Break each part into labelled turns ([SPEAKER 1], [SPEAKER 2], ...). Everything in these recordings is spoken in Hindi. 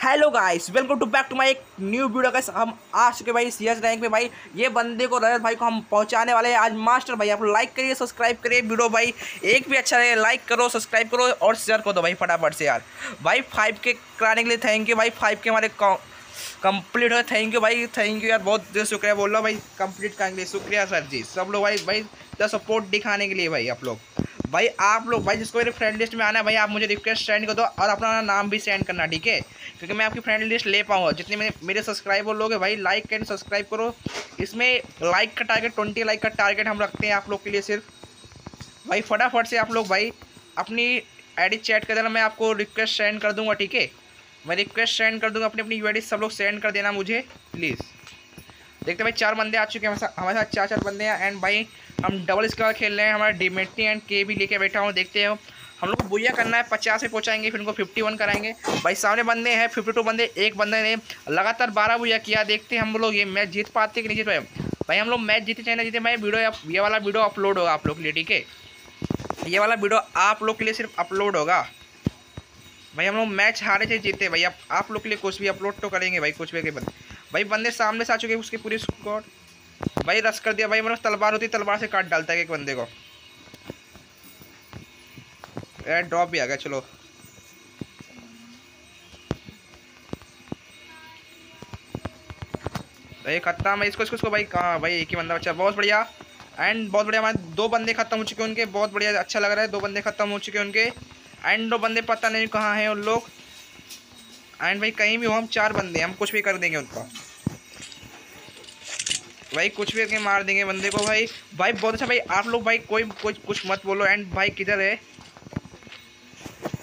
[SPEAKER 1] Hello guys welcome to back to my एक न्यू वीडियो गाइस हम आ चुके भाई सी रैंक में, भाई। ये बंदे को रजत भाई को हम पहुँचाने वाले हैं। आज मास्टर भाई, आप लाइक करिए सब्सक्राइब करिए वीडियो भाई। एक भी अच्छा लगे लाइक करो सब्सक्राइब करो और शेयर कर दो भाई फटाफट से, यार। भाई फाइव के कराने के लिए थैंक यू भाई। फाइव के हमारे कंप्लीट हो। थैंक यू भाई। थैंक यू यार। बहुत शुक्रिया बोल रहा भाई। कंप्लीट करने के लिए शुक्रिया सर जी। सब लोग, भाई भाई सपोर्ट दिखाने के लिए, भाई, आप लोग। भाई, आप लोग, भाई, जिसको मेरे फ्रेंड लिस्ट में आना है, भाई, आप मुझे रिक्वेस्ट सेंड कर दो और अपना नाम भी सेंड करना, ठीक है? क्योंकि मैं आपकी फ्रेंड लिस्ट ले पाऊँगा। जितने मेरे सब्सक्राइबर लोग हैं, भाई लाइक एंड सब्सक्राइब करो। इसमें लाइक का टारगेट ट्वेंटी लाइक का टारगेट हम रखते हैं आप लोग के लिए सिर्फ़। भाई, फटाफट से आप लोग, भाई, अपनी आई चैट कर देना, मैं आपको रिक्वेस्ट सेंड कर दूँगा, ठीक है? मैं रिक्वेस्ट सेंड कर दूँगा, अपनी अपनी यू सब लोग सेंड कर देना मुझे प्लीज़ देखते भाई, चार बंदे आ चुके हैं, हमारे साथ चार चार बंदे हैं एंड भाई हम डबल स्क्वायर खेल रहे हैं, हमारे डिमेटी एंड के भी लेके बैठा हूँ, देखते हो। हम लोग को बुया करना है, पचास में पहुँचाएँगे, फिर उनको फिफ्टी वन कराएँगे। भाई, सामने बंदे हैं फिफ्टी टू बंदे, एक बंदे ने लगातार बारह बुया किया, देखते हैं हम लोग ये मैच जीत पाते कि नहीं जीत पाए। भाई, हम लोग मैच जीते चाहे ना जीते, भाई, वीडियो ये वाला वीडियो अपलोड होगा आप लोग के लिए, ठीक है? ये वाला वीडियो आप लोग के लिए सिर्फ़ अपलोड होगा। भाई, हम लोग मैच हारे चाहे जीते, भाई, आप लोग के लिए कुछ भी अपलोड तो करेंगे, भाई, कुछ भी बंदे। भाई, बंदे सामने से आ चुके हैं, उसके पूरी स्क्वाड भाई, रस कर दिया भाई मतलब तलवार होती, तलवार से काट डालता है एक बंदे को। ड्रॉप भी आ गया, चलो। भाई, खत्म है इसको इसको इसको भाई, कहाँ, भाई, एक ही बंदा बच्चा बहुत बढ़िया। एंड बहुत बढ़िया, हमारे दो बंदे खत्म हो चुके हैं उनके। बहुत बढ़िया अच्छा लग रहा है, दो बंदे खत्म हो चुके हैं उनके। एंड दो बंदे, पता नहीं कहाँ हैं उन लोग। एंड भाई, कहीं भी हो, हम चार बंदे हम कुछ भी कर देंगे उनका। भाई, कुछ भी करके मार देंगे बंदे को भाई। भाई, बहुत अच्छा भाई, आप लोग भाई कोई कुछ कुछ मत बोलो। एंड भाई, किधर है?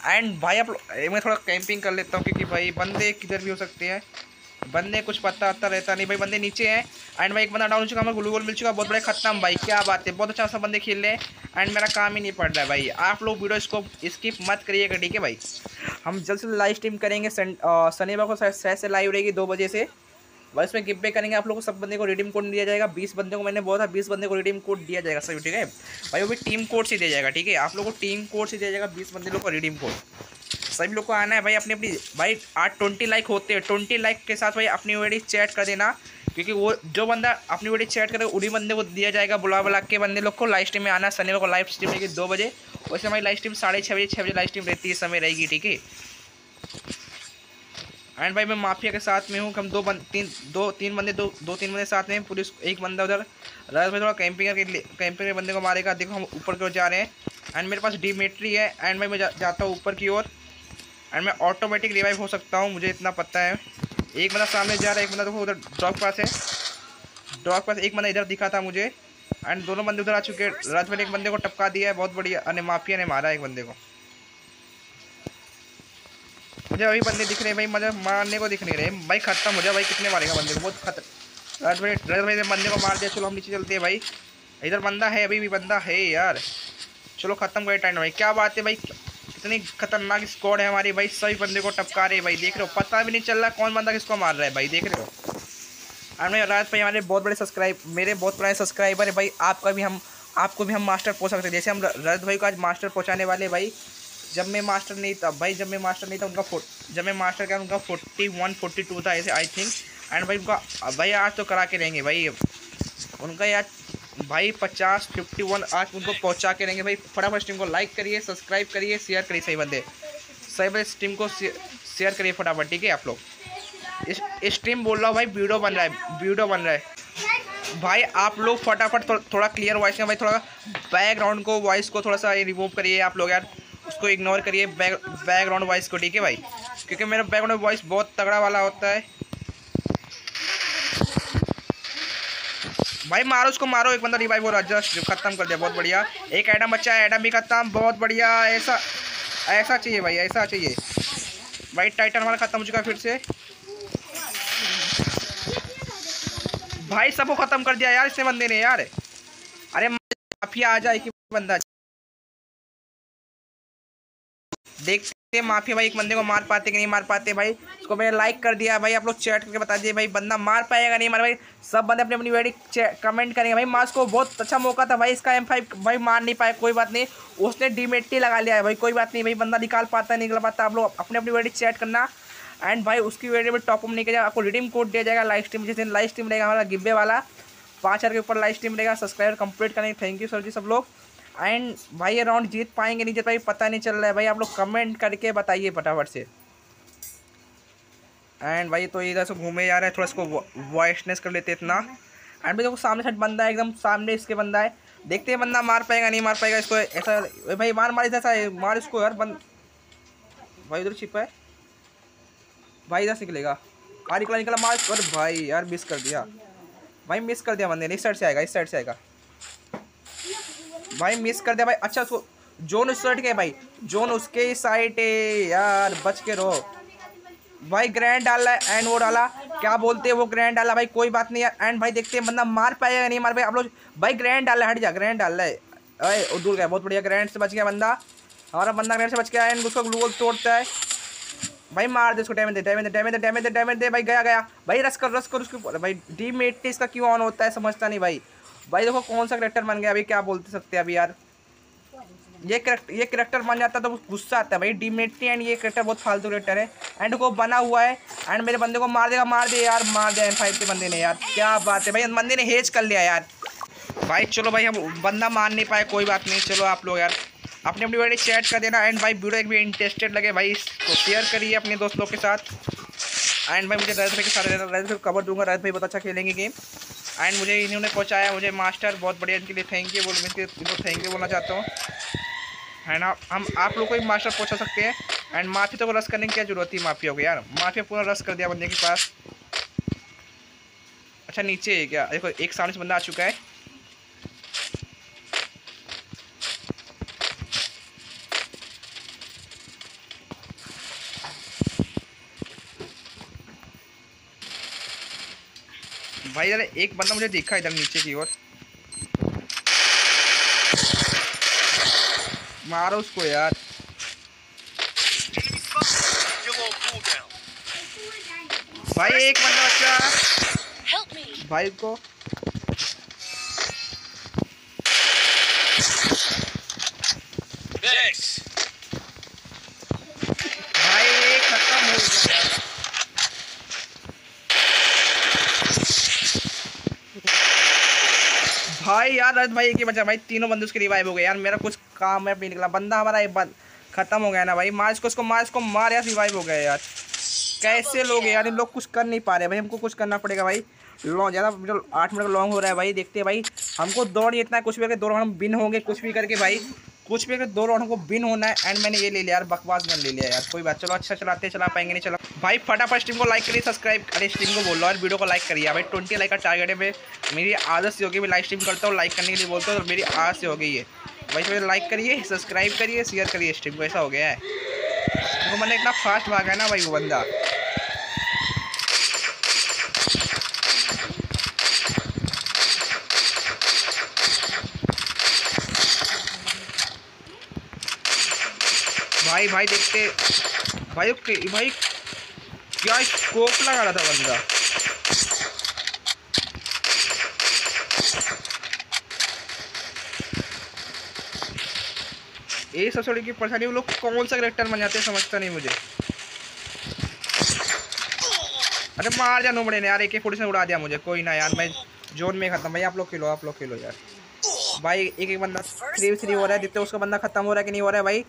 [SPEAKER 1] एंड भाई, आप मैं थोड़ा कैंपिंग कर लेता हूँ क्योंकि भाई, बंदे किधर भी हो सकते हैं। बंदे कुछ पता आता रहता नहीं। भाई, बंदे नीचे हैं। एंड भाई, एक बंदा डाउन हो चुका हमें ग्लू गोल मिल चुका बहुत बड़े खत्म भाई, क्या बात है। बहुत अच्छा सा बंदे खेल रहे हैं। एंड मेरा काम ही नहीं पड़ रहा है भाई। आप लोग वीडियो इसको स्किप मत करिएगा, ठीक है भाई? हम जल्द से लाइव स्ट्रीम करेंगे। शनिवार को शायद से लाइव रहेगी दो बजे से। बस इसमें गिफ्ट पे करेंगे, आप लोग को सब बंदे को रिडीम कोड दिया जाएगा। बीस बंदे को मैंने बोला था, बीस बंदे को रिडीम कोड दिया जाएगा, सभी, ठीक है? भाई, वो भी टीम कोड से दिया जाएगा, ठीक है? आप लोग को टीम कोड से दिया जाएगा, बीस बंदे लोग को रिडीम कोड सभी लोग को आना है, भाई, अपनी अपनी, भाई, आज ट्वेंटी लाइक होते हैं। ट्वेंटी लाइक के साथ, भाई, अपनी वीडियो चैट कर देना, क्योंकि वो, जो बंदा अपनी वीडियो चैट करे, उन्हीं बंदे को दिया जाएगा, बुला बुला के बंदे लोग को लाइव स्ट्रीम में आना। शनिवार को लाइव स्ट्रीम रहेगी दो बजे। वैसे हमारी लाइव स्ट्रीम साढ़े छः बजे छः बजे लाइव स्ट्रीम रहती है, समय रहेगी, ठीक है? एंड भाई मैं माफिया के साथ में हूँ। हम दो बंद तीन दो तीन बंदे दो दो तीन बंदे साथ में पुलिस एक बंदा उधर। राज भाई थोड़ा कैंपिंग करके कैंपिंग के बंदे को मारेगा। देखो हम ऊपर की ओर जा रहे हैं। एंड मेरे पास डीमेट्री है। एंड भाई मैं जा, जाता हूँ ऊपर की ओर। एंड मैं ऑटोमेटिक रिवाइव हो सकता हूँ। मुझे इतना पता है। एक बंदा सामने जा रहा है। एक बंदा देखो उधर ड्रॉप पास है। ड्रॉप पास एक बंदा इधर दिखा था मुझे। एंड दोनों बंदे उधर आ चुके हैं। भाई ने एक बंदे को टपका दिया है। बहुत बढ़िया। अने माफिया ने मारा एक बंदे को। मुझे अभी बंदे दिख रहे हैं भाई मतलब मारने को दिख नहीं रहे। भाई खत्म हो जाए भाई, कितने मारेगा बंदे को? बहुत खतर राज भाई बंदे को मार दिया, चलो हम नीचे चलते हैं भाई। इधर बंदा है, अभी भी बंदा है यार। चलो खत्म कर टाइम भाई। क्या बात है भाई, इतनी खतरनाक स्क्वाड है हमारी भाई। सभी बंदे को टपका रहे भाई, देख रहे हो। पता भी नहीं चल रहा कौन बंदा किसको मार रहा है भाई, देख रहे हो। और राज भाई हमारे बहुत बड़े सब्सक्राइब मेरे बहुत बड़े सब्सक्राइबर है भाई। आपका भी हम आपको भी हम मास्टर पहुँच सकते हैं। जैसे हम रजत भाई को आज मास्टर पहुँचाने वाले भाई। जब मैं मास्टर नहीं था भाई जब मैं मास्टर नहीं था उनका फो जब मैं मास्टर क्या उनका फोर्टी वन फोर्टी टू था ऐसे आई थिंक एंड भाई उनका भाई आज तो करा के रहेंगे भाई। उनका यार भाई पचास फिफ्टी वन आज उनको पहुँचा के रहेंगे। भाई फटाफट स्ट्रीम को लाइक करिए सब्सक्राइब करिए शेयर करिए सही बंदे। सही बंदे स्ट्रीम को शेयर करिए फटाफट ठीक है आप लोग? स्ट्रीम बोल रहा हूँ भाई वीडियो बन रहा है वीडियो बन रहा है। भाई आप लोग फटाफट थो, थोड़ा क्लियर वॉइस में भाई थोड़ा बैकग्राउंड को वॉइस को थोड़ा सा रिमूव करिए आप लोग यार। उसको इग्नोर करिए बैक बैकग्राउंड वॉइस को, ठीक है भाई? क्योंकि मेरा बैकग्राउंड वॉइस बहुत तगड़ा वाला होता है। भाई, मारो उसको, मारो। एक बंदा रिवाइव हो रहा जस्ट खत्म कर दिया, बहुत बढ़िया। एक एडम बच्चा है एडम भी खत्म, बहुत बढ़िया। ऐसा ऐसा चाहिए भाई, ऐसा चाहिए। भाई टाइटन हमारा खत्म हो चुका फिर से। भाई, सबको खत्म कर दिया यार इसने बंदे ने यार। अरे, माफिया आ जाए कि बंदा। देखते माफिया भाई, एक बंदे को मार पाते कि नहीं मार पाते भाई। उसको मैंने लाइक कर दिया भाई, आप लोग चैट करके बता दिए भाई, बंदा मार पाएगा नहीं मार भाई सब बंदे अपनी अपनी वेडी कमेंट करेंगे भाई। मार्स को बहुत अच्छा मौका था भाई, इसका एम भाई मार नहीं पाया, कोई बात नहीं। उसने डीमेटी लगा लिया है भाई, कोई बात नहीं भाई, बंदा निकाल पाता है, निकल पाता आप लोग अपनी अपनी वेडी चैट करना। एंड भाई, उसकी वीडियो में टॉप अप नहीं किया आपको रिडीम कोड दिया जाएगा लाइव स्ट्रीम जिस दिन लाइव स्ट्रीम रहेगा हमारा गिब्बे वाला। पाँच हज़ार के ऊपर लाइव स्ट्रीम रहेगा सब्सक्राइबर कंप्लीट करेंगे थैंक यू सर जी सब लोग। एंड भाई राउंड जीत पाएँगे नहीं, जीत पाएँगे, पता नहीं चल रहा है। भाई, आप लोग कमेंट करके बताइए फटाफट से। एंड भाई तो इधर से घूमे जा रहे हैं, थोड़ा इसको वॉइसनेस कर लेते इतना। एंड भाई, देखो, सामने साइड बंदा है, एकदम सामने इसके बंदा है। देखते हैं बंदा मार पाएगा, नहीं मार पाएगा इसको। ऐसा, भाई, मार मार ऐसा मार इसको यार, बंद। भाई, उधर छिपा है। भाई, इधर से निकलेगा। हाँ निकला निकला, मार। भाई, यार मिस कर दिया। भाई मिस कर दिया बंदे ने, इस साइड से आएगा, इस साइड से आएगा। भाई मिस कर दिया भाई। अच्छा उसको जोन उस के भाई। जोन उसके साइड है यार, बच के रहो। भाई ग्रैंड डाला है एंड वो डाला। क्या बोलते हैं वो ग्रैंड डाला? भाई कोई बात नहीं यार एंड भाई देखते हैं, बंदा मार पाएगा नहीं मार पाएगा। आप लोग भाई ग्रैंड डाला, हट जा ग्रैंड डाल है। अरे दूर गया, बहुत बढ़िया। ग्रैंड से बच गया बंदा। हमारा बंदा ग्रैंड से बच गया एंड उसको ग्लूगोल तोड़ता है। भाई मार दे उसको डैमेज दे डैमेज दे डैमेज दे डैमेज दे डैमेज दे। भाई गया गया। भाई रस कर रस कर उसके भाई डी मेट इसका क्यों ऑन होता है समझता नहीं भाई। भाई देखो कौन सा करेक्टर बन गया, अभी क्या बोलते सकते हैं अभी यार? ये करेक्टर ये करेक्टर बन जाता है तो गुस्सा आता है भाई। डीमेटी एंड ये करेक्टर बहुत फालतू करेक्टर है। एंड को बना हुआ है। एंड मेरे बंदे को मार देगा, मार दे यार, मार दिया फाइव के बंदे ने यार। क्या बात है भाई बंदे ने हेज कर लिया यार। भाई चलो भाई, हम बंदा मार नहीं पाए, कोई बात नहीं। चलो आप लोग यार, अपनी अपनी वीडियो चैट कर देना। एंड भाई वीडियो एक भी इंटरेस्टेड लगे, भाई इसको शेयर करिए अपने दोस्तों के साथ। एंड भाई मुझे रजत भाई के साथ रजत भाई कवर दूँगा। रजत भाई बहुत अच्छा खेलेंगे गेम एंड मुझे इन्होंने पहुँचाया, मुझे मास्टर बहुत बढ़िया इनके लिए थैंक यू बोल मैं इनको थैंक यू बोलना चाहता हूँ। एंड आप, हम, आप लोग को भी मास्टर पहुँचा सकते हैं। एंड माफ़ी तो रस करने की क्या ज़रूरत थी? माफिया को यार। माफिया पूरा रस कर दिया बंदे के पास। अच्छा नीचे है क्या? देखो, एक सामने से बंदा आ चुका है। भाई यार एक बंदा मुझे देखा इधर नीचे की ओर। मारो उसको यार। भाई एक बंदा बच्चा भाई को भाई एक खत्म हो गया भाई, यार रजत भाई, एक ही बचा। भाई, तीनों बंदे उसके रिवाइव हो गए। यार, मेरा कुछ काम है अपनी निकला। बंदा हमारा एक बंद, खत्म हो गया ना भाई। मार इसको उसको मार, इसको मार, यार रिवाइव हो गया यार। कैसे लोग यार? इन लोग कुछ कर नहीं पा रहे भाई। हमको कुछ करना पड़ेगा भाई। लॉन्ग ज़्यादा आठ मिनट लॉन्ग हो रहा है भाई, देखते हैं भाई। हमको दौड़ इतना कुछ भी करके दौड़, हम बिन होंगे कुछ भी करके भाई। कुछ भी अगर दो राउंड को बिन होना है एंड मैंने ये ले लिया यार, बकवास गन ले लिया यार, कोई बात, चलो अच्छा चलाते चला पाएँगे नहीं, चला। भाई, फटाफट स्ट्रीम को लाइक करिए सब्सक्राइब अरे स्ट्रीम को बोल और वीडियो को लाइक करिए। भाई ट्वेंटी लाइक का टारगेट है मेरी आदत से होगी मैं लाइव स्ट्रीम करता हूँ लाइक करने के लिए बोलता हूँ तो मेरी आदत से हो गई है। भाई फिर लाइक करिए सब्सक्राइब करिए शेयर करिए स्ट्रीम को, ऐसा हो गया है। तो मैंने इतना फास्ट भागा है ना भाई, वो बंदा। भाई भाई देखते भाई भाई, क्या स्कोप लगा रहा था बंदा? ये सबसे की परेशानी, वो लोग कौन सा करेक्टर बन जाते हैं, समझता नहीं मुझे। अरे, मार जा नुमड़े ने यार, एक फोर्टी से उड़ा दिया मुझे। कोई ना यार, मैं जोन में खत्म, भाई, आप लोग खेलो, आप लोग खेलो यार। भाई एक एक बंदा थ्री थ्री हो रहा है, जितने उसका बंदा खत्म हो रहा है कि नहीं हो रहा है, भाई?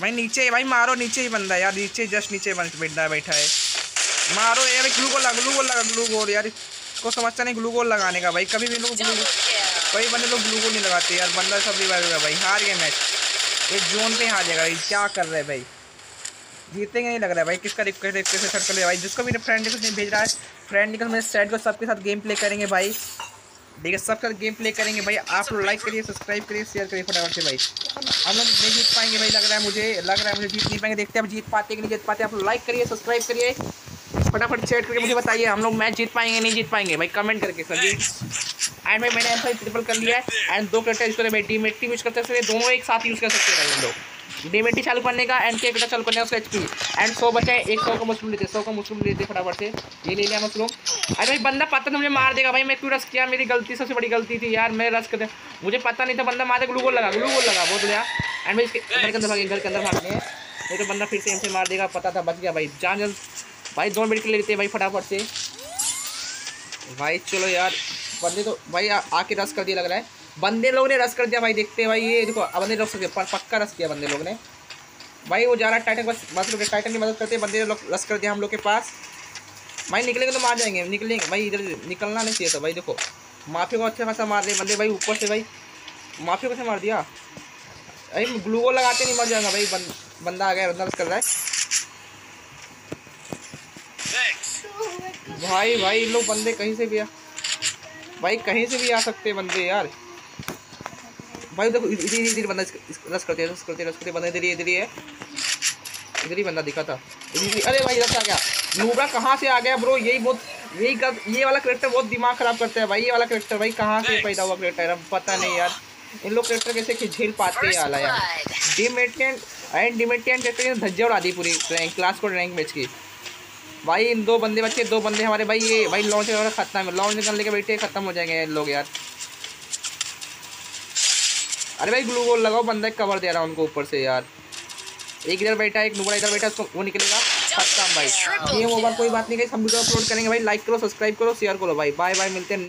[SPEAKER 1] भाई नीचे भाई मारो नीचे ही बंदा यार नीचे जस्ट नीचे बैठा है बैठा है। मारो यार ग्लू गोल लगा ग्लू गोल लगा ग्लू गोल यार इसको समझता नहीं ग्लू गोल लगाने का भाई कभी भी लोग ग्लू कई बंदे लोग ग्लू गोल नहीं लगाते यार बंदा सब रिवाइव होगा भाई हार गए मैच ये जोन पे हार जाएगा भाई क्या कर रहे हैं भाई? जीतेंगे नहीं लग रहा है भाई किसका रिक्वेस्ट रिक्वेस्ट सेट कर लिया भाई। जिसको मेरे फ्रेंड ने भेज रहा है फ्रेंड निकल मेरे सेट को सबके साथ गेम प्ले करेंगे भाई। देखिए सबका गेम प्ले करेंगे भाई। आप लोग लाइक करिए सब्सक्राइब करिए शेयर करिए फटाफट से भाई। हम लोग नहीं जीत पाएँगे भाई, लग रहा है मुझे, लग रहा है मुझे जीत नहीं पाएँगे। देखते हैं जीत पाते कि नहीं जीत पाते आप लोग लाइक करिए सब्सक्राइब करिए। फटाफट शेयर करके मुझे बताइए, हम लोग मैच जीत पाएँगे, नहीं जीत पाएँगे? भाई कमेंट करके, सर एंड भाई, मैंने एम ट्रिपल कर लिया है। एंड दो करेक्टर यूज़ करें भाई डी मेट्री यूज़ करते दोनों एक साथ यूज़ कर सकते हैं हम लोग। डीमेटी चालू करने का एंड के चालू करने का उसका एचपी एंड सौ बचे एक सौ का मशरूम लेते, सौ का मशरूम लेते फटाफट से. ये ले लिया मशरूम अरे भाई, बंदा पता था मुझे मार देगा भाई, मैं क्यों रस किया? मेरी गलती, सबसे बड़ी गलती थी यार, मैं रस करते मुझे पता नहीं था, बंदा मारे ग्लूगोल लगा ग्लू ग्लूगोल लगा, बहुत बढ़िया. एंड भाई इसके घर के अंदर भागे, घर के अंदर भागने. नहीं तो बंदा फिर से हमसे मार देगा, पता था, बच गया भाई. जान जल्द भाई, दो मिनट के लिए लेते भाई फटाफट से. भाई, चलो यार, बंदे तो भाई आके रस कर दिया लग रहा है. बंदे लोग ने रस कर दिया भाई देखते हैं भाई ये देखो बंदे लोग सकते पक्का रस किया बंदे लोग ने। भाई वो जा रहा है टाइटन बस मतलब टाइटन की मदद करते हैं बंदे लोग रस कर दिया हम लोग के पास। भाई निकलेंगे तो मार जाएँगे निकलेंगे। भाई इधर निकलना नहीं चाहिए था भाई देखो। माफ़ी को अच्छा खासा मार दिया बंदे भाई ऊपर से भाई। माफ़ी को मार दिया। अरे ग्लूको लगाते नहीं मर जाएगा भाई बंद, बंदा आ गया बंदा रस कर रहा है। भाई भाई लोग बंदे कहीं से भी आ भाई कहीं से भी आ सकते हैं बंदे यार। भाई देखो इधर इधर बंदा रस करते रस करते रस करते बंदा इधर ही इधर ही है। इधर ही बंदा दिखा था। अरे भाई इधर से आ गया। नूबरा कहाँ से आ गया ब्रो यही बहुत यही कर, ये वाला करेक्टर बहुत दिमाग खराब करता है भाई ये वाला करेक्टर भाई कहाँ से पैदा हुआ करेक्टर अब पता नहीं यार। इन लोग करेक्टर कैसे झेल पाते हैं आला यार। डिमेटियन एंड डिमेटियन करेक्टर धज्जा उड़ा दी पूरी रैंक क्लास को रैंक मैच की। भाई इन दो बंदे बच्चे दो बंदे हमारे भाई ये भाई लॉन्च खत्म लॉन्च निकलने लेके बैठे खत्म हो जाएँगे लोग यार। अरे भाई ग्लू गोल लगाओ बंदा एक कवर दे रहा है उनको ऊपर से यार। एक इधर बैठा है एक नुबड़ा इधर बैठा उसको वो निकलेगा। खत्म भाई। गेम ओवर कोई बात नहीं गई हम वीडियो अपलोड करेंगे भाई। लाइक करो सब्सक्राइब करो शेयर करो भाई। बाय बाय मिलते हैं।